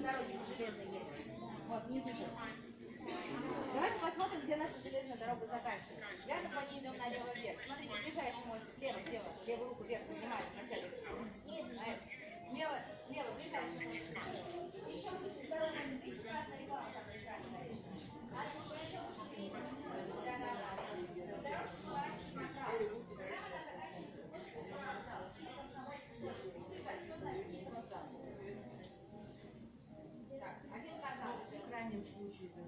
железной едет? Вот, внизу сейчас. Давайте посмотрим, где наша железная дорога заканчивается. Рядом по ней идем налево вверх. Смотрите, ближайший мостик. Лево, лево. Левую руку вверх поднимаем вначале. А это. Лево, лево, ближайший мостик. Еще выше дорога. Видите, красная реклама carne fugida.